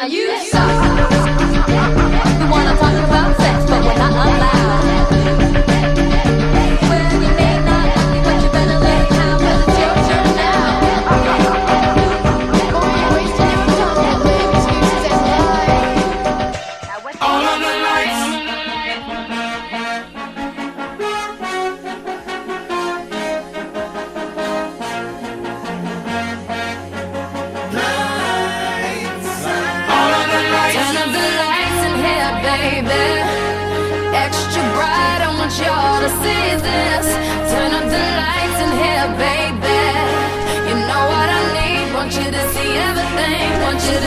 Are you suck. Want you to see everything. Want you